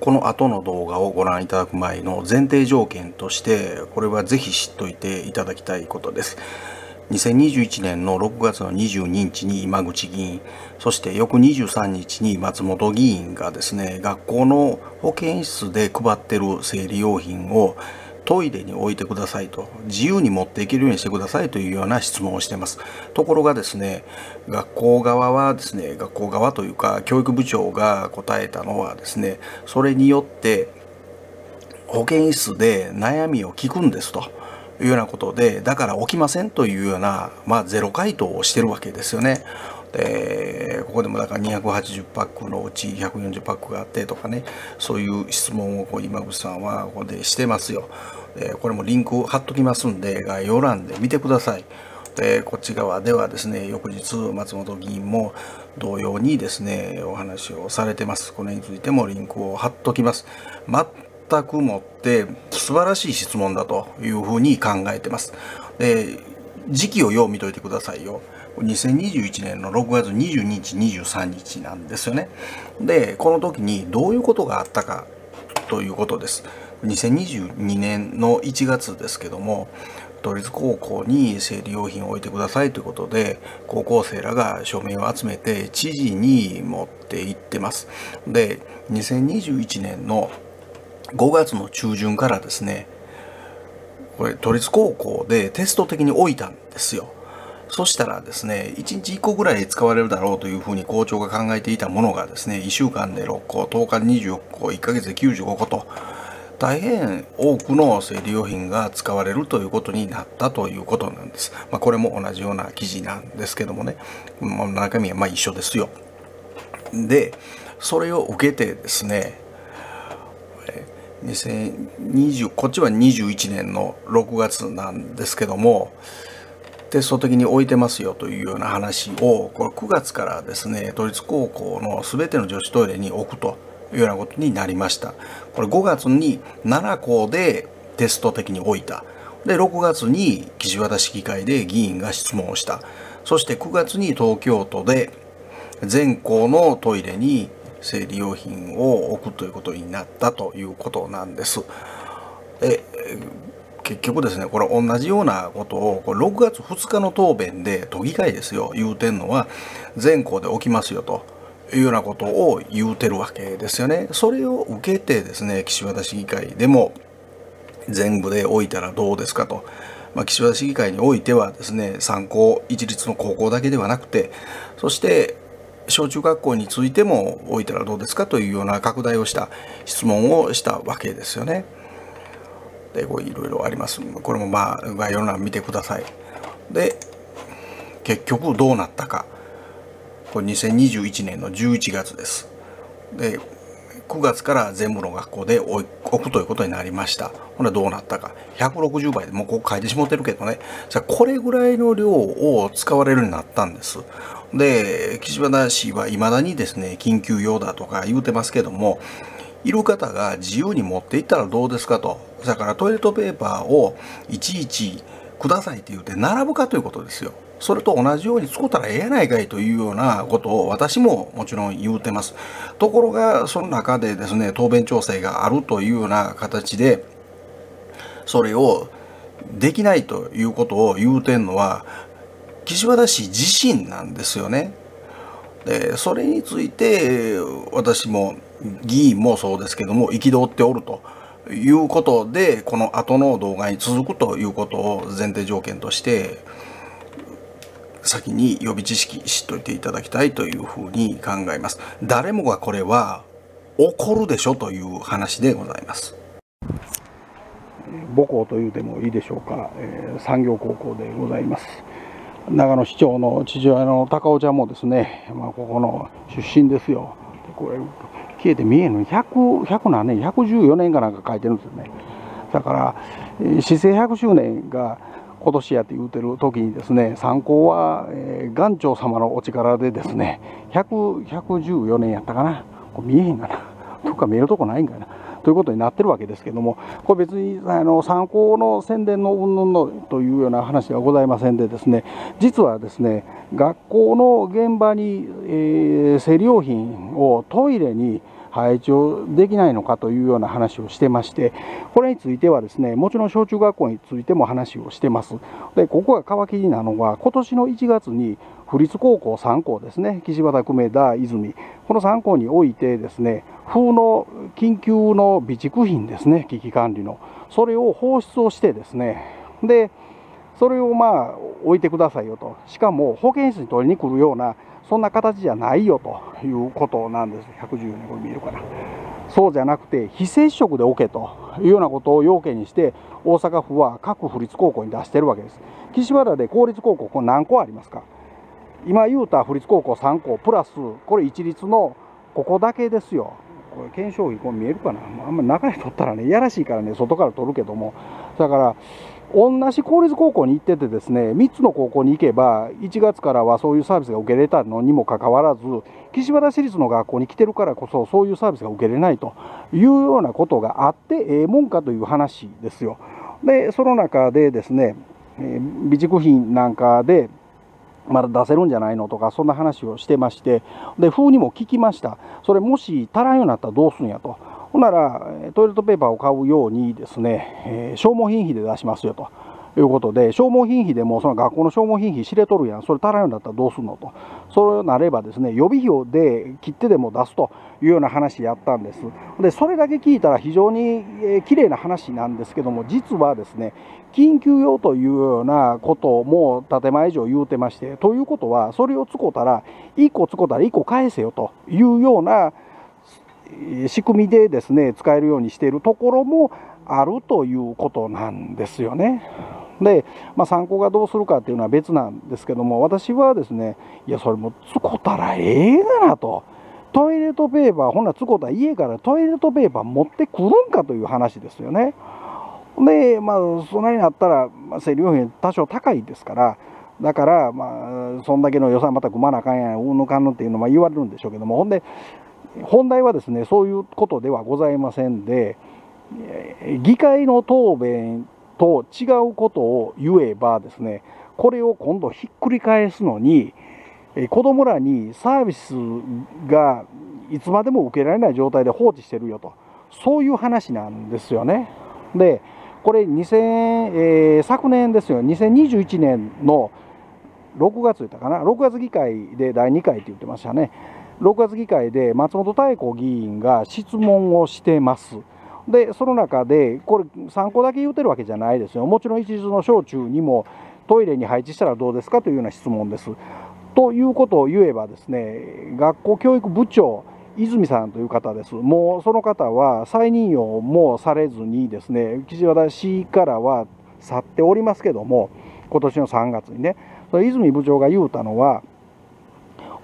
この後の動画をご覧いただく前の前提条件としてこれはぜひ知っておいていただきたいことです。2021年の6月の22日に今口議員そして翌23日に松本議員がですね学校の保健室で配ってる生理用品をトイレに置いてくださいと自由に持っていけるようにしてくださいというような質問をしてますところがですね学校側はですね学校側というか教育部長が答えたのはですねそれによって保健室で悩みを聞くんですというようなことでだから起きませんというような、まあ、ゼロ回答をしてるわけですよね。でここでもだから280パックのうち140パックがあってとかねそういう質問をこう今口さんはここでしてますよ。これもリンク貼っときますんで概要欄で見てください。でこっち側ではですね翌日松本議員も同様にですねお話をされてますこれについてもリンクを貼っときます全くもって素晴らしい質問だというふうに考えてます。で時期をよう見といてくださいよ。2021年の6月22日23日なんですよね。でこの時にどういうことがあったかということです。2022年の1月ですけども都立高校に生理用品を置いてくださいということで高校生らが署名を集めて知事に持って行ってます。で2021年の5月の中旬からですねこれ都立高校でテスト的に置いたんですよそしたらですね1日1個ぐらい使われるだろうというふうに校長が考えていたものがですね1週間で6個10日で26個1ヶ月で95個と大変多くの生理用品が使われるということになったということなんです。まあ、これも同じような記事なんですけどもね、まあ、中身はま一緒ですよ。でそれを受けてですね2020こっちは21年の6月なんですけどもテスト的に置いてますよというような話をこれ9月からですね都立高校の全ての女子トイレに置くというようなことになりました。これ5月に7校でテスト的に置いた。で6月に岸和田市議会で議員が質問をした。そして9月に東京都で全校のトイレに生理用品を置くということになったということなんです。で結局ですねこれ同じようなことをこれ6月2日の答弁で都議会ですよ言うてんのは全校で起きますよと。いうようなことを言うてるわけですよね。それを受けてですね岸和田市議会でも全部で置いたらどうですかと。まあ、岸和田市議会においてはですね参考一律の高校だけではなくてそして小中学校についても置いたらどうですかというような拡大をした質問をしたわけですよね。でこれいろいろあります。これもまあ概要欄見てください。で結局どうなったか。これ2021年の11月です。で9月から全部の学校で置くということになりました。ほらどうなったか。160倍でもうここ書いてしもてるけどね。じゃこれぐらいの量を使われるようになったんです。で、岸和田市はいまだにですね、緊急用だとか言うてますけども、いる方が自由に持っていったらどうですかと。だからトイレットペーパーをいちいちくださいって言うて並ぶかということですよ。それと同じように作ったらええやないかいというようなことを私ももちろん言うてます。ところがその中でですね答弁調整があるというような形でそれをできないということを言うてんのは岸和田市自身なんですよね。でそれについて私も議員もそうですけども憤っておるということでこの後の動画に続くということを前提条件として先に予備知識知っといていただきたいというふうに考えます。誰もがこれは起こるでしょという話でございます。母校というでもいいでしょうか、えー、産業高校でございます。長野市長の父親の高尾ちゃんもですね、まあ、ここの出身ですよ。これ消えて見えんの100、100何年、114年かなんか書いてるんですよね。だから、市政100周年が今年やって言うてる時にですね、参考は、えー、元朝様のお力でですね、114年やったかな。こ見えへんかな。どっか見えるとこないんかな。ということになってるわけですけども、これ別にあの参考の宣伝の云々のというような話はございませんでですね、実はですね、学校の現場に、えー、生理用品をトイレに配置をできないのかというような話をしてましてこれについてはですねもちろん小中学校についても話をしてます。でここが皮切りなのは今年の1月に府立高校3校ですね岸和田久米田泉この3校においてですね風の緊急の備蓄品ですね危機管理の。それを放出をしてですねでそれをまあ置いてくださいよと。しかも保健室に取りに来るようなそんな形じゃないよということなんです。114年これ見えるから。そうじゃなくて非接触で OK というようなことを要件にして大阪府は各府立高校に出してるわけです。岸和田で公立高校これ何校ありますか？今言うた府立高校3校プラスこれ一律のここだけですよ。これ検証費これ見えるかな？あんまり中に取ったらねいやらしいからね外から取るけども。だから同じ公立高校に行っててですね3つの高校に行けば1月からはそういうサービスが受けれたのにもかかわらず岸和田市立の学校に来てるからこそそういうサービスが受けれないというようなことがあってええもんかという話ですよ。でその中でですね備蓄品なんかでまだ出せるんじゃないのとかそんな話をしてましてで風にも聞きましたそれもし足らんようになったらどうすんやとほんならトイレットペーパーを買うようにですね、えー、消耗品費で出しますよということで消耗品費でもその学校の消耗品費知れとるやん。それ足らんようになったらどうすんのと。そうなればですね予備費をで切ってでも出すというような話やったんです。でそれだけ聞いたら非常に、えー、綺麗な話なんですけども実はですね緊急用というようなことも建前上言うてましてということはそれを使うたら1個使うたら1個返せよというような仕組みでですね使えるようにしているところもあるということなんですよね。で、まあ、参考がどうするかっていうのは別なんですけども私はですねいやそれも使ったらええがなと。トイレットペーパーほんなら使った家からトイレットペーパー持ってくるんかという話ですよね。でまあそんなになったら、まあ、生理用品多少高いですからだからまあそんだけの予算また組まなあかんやんうぬかんぬっていうのも言われるんでしょうけどもほんで本題はですねそういうことではございませんで議会の答弁と違うことを言えばですねこれを今度ひっくり返すのに子どもらにサービスがいつまでも受けられない状態で放置してるよとそういう話なんですよね。でこれ2000、えー、昨年ですよ2021年の6月言ったかな？6月議会で第2回って言ってましたね。6月議会で松本妙子議員が質問をしてます。でその中でこれ3個だけ言うてるわけじゃないですよもちろん一律の小中にもトイレに配置したらどうですかというような質問です。ということを言えばですね学校教育部長泉さんという方です。もうその方は再任用もされずにですね岸和田市からは去っておりますけども今年の3月にね泉部長が言うたのは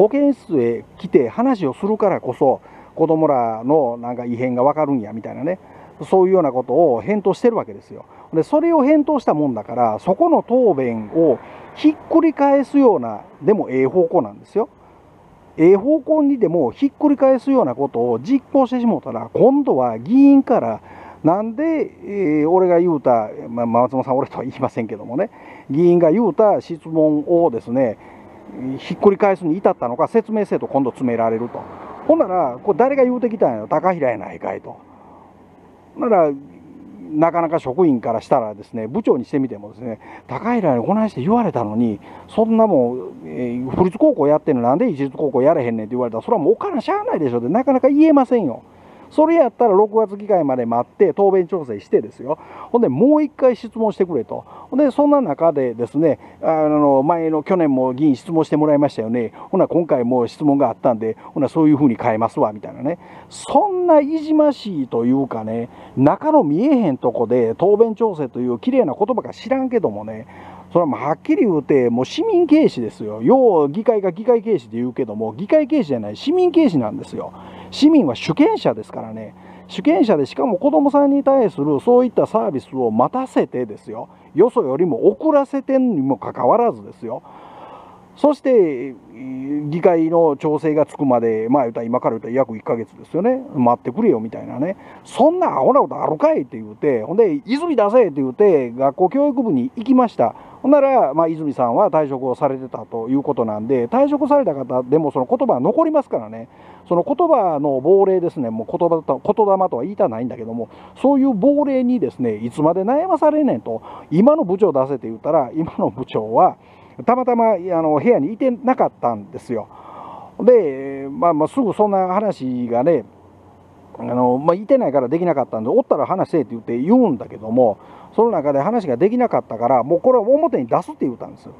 保健室へ来て話をするからこそ子供らのなんか異変が分かるんやみたいなねそういうようなことを返答してるわけですよ。でそれを返答したもんだからそこの答弁をひっくり返すようなでもええ方向なんですよ。ええ方向にでもひっくり返すようなことを実行してしもたら今度は議員からなんで、えー、俺が言うた、まあ、松本さん俺とは言いませんけどもね議員が言うた質問をですねひっくり返すに至ったのか説明せと今度詰められると。ほんならこれ誰が言うてきたんやろ。高平やないかいとならなかなか職員からしたらですね部長にしてみてもですね高平にこないして言われたのにそんなもん、えー、府立高校やってんのなんで一律高校やれへんねんって言われたらそれはもうお金しゃあないでしょってなかなか言えませんよ。それやったら6月議会まで待って答弁調整してですよほんでもう一回質問してくれとほんでそんな中でですねあの前の去年も議員質問してもらいましたよねほな今回も質問があったんでほなそういうふうに変えますわみたいなねそんないじましいというかね中の見えへんとこで答弁調整という綺麗な言葉か知らんけどもねそれはもうはっきり言うて、もう市民軽視ですよ。要議会が議会軽視で言うけども、議会軽視じゃない、市民軽視なんですよ。市民は主権者ですからね。主権者でしかも子どもさんに対するそういったサービスを待たせてですよ。よそよりも遅らせてにもかかわらずですよ。そして議会の調整がつくまで、まあ言た今から言ったら約1ヶ月ですよね。待ってくれよみたいなね。そんなアホなことあるかいって言うて、ほんで、泉出せって言うて、学校教育部に行きました。ほんなら、まあ、泉さんは退職をされてたということなんで、退職された方でもその言葉は残りますからね、その言葉の亡霊ですねもう言葉と言霊とは言いたないんだけどもそういう亡霊にですねいつまで悩まされねんと今の部長出せって言ったら今の部長はたまたまあの部屋にいてなかったんですよ。で、まあ、まあすぐそんな話がねあの、まあ、いてないからできなかったんでおったら話せって言って言うんだけどもその中で話ができなかったからもうこれは表に出すって言ったんですよ。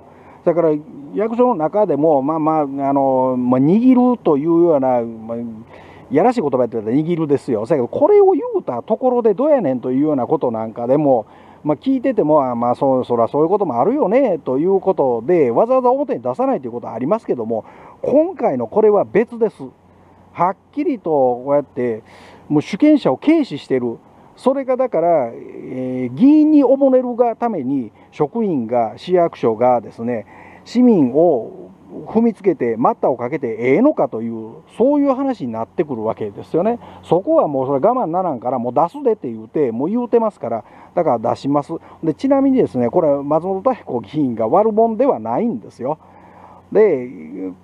だから役所の中でもまあまああの、まあ、握るというような、まあ、やらしい言葉やってたら握るですよ。だけどこれを言うたところでどうやねんというようなことなんかでもまあ、聞いてても、あまあそ、そらそういうこともあるよねということで、わざわざ表に出さないということはありますけども、今回のこれは別です。はっきりとこうやって、もう主権者を軽視してる。それがだから、えー、議員におもねるがために、職員が、市役所がですね、市民を踏みつけて待ったをかけてええのかというそういう話になってくるわけですよね。そこはもうそれ我慢ならんからもう出すでって言うてもう言うてますからだから出します。でちなみにですねこれ松本太彦議員が悪者ではないんですよ。で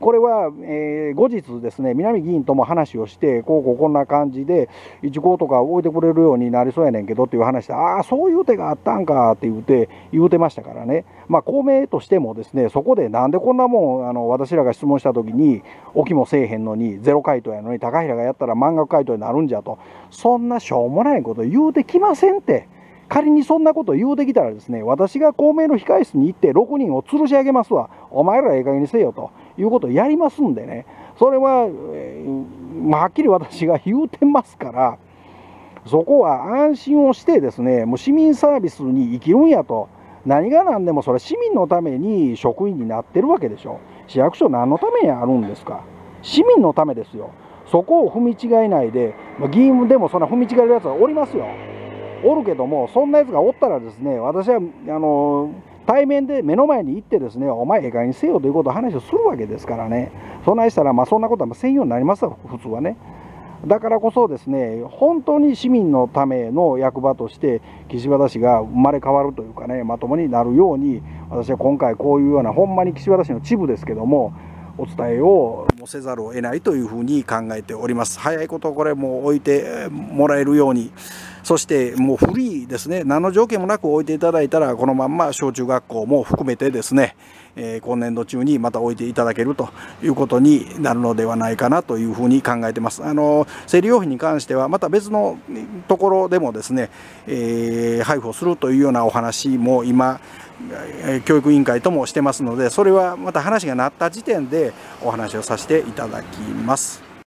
これは、えー、後日ですね南議員とも話をしてこうこうこんな感じで一号とか置いてくれるようになりそうやねんけどっていう話でああそういう手があったんかって言うて言うてましたからねまあ公明としてもですねそこでなんでこんなもんあの私らが質問した時に起きもせえへんのにゼロ回答やのに高平がやったら満額回答になるんじゃとそんなしょうもないこと言うてきませんって。仮にそんなこと言うてきたらですね、私が公明の控室に行って6人を吊るし上げますわ。お前らええ加減にせよということをやりますんでね、それは、えー、まあ、はっきり私が言うてますから、そこは安心をしてですね、もう市民サービスに生きるんやと。何が何でもそれ市民のために職員になってるわけでしょ。市役所何のためにあるんですか。市民のためですよ。そこを踏み違えないで、議員でもそんな踏み違えるやつはおりますよ。おるけども、そんなやつがおったらですね、私は、あの、対面で目の前に行ってですね、お前ええ加減にせよということを話をするわけですからね、そんなしたら、まあ、そんなことはせんようになりますわ、普通はね。だからこそですね、本当に市民のための役場として、岸和田市が生まれ変わるというかね、まともになるように、私は今回こういうような、ほんまに岸和田市の支部ですけども、お伝えをせざるを得ないというふうに考えております。早いことこれも置いてもらえるようにそしてもうフリーですね何の条件もなく置いていただいたらこのまんま小中学校も含めてですね、えー、今年度中にまた置いていただけるということになるのではないかなというふうに考えてます。あの生理用品に関してはまた別のところでもですね、えー、配布をするというようなお話も今教育委員会ともしてますのでそれはまた話がなった時点でお話をさせていただきます。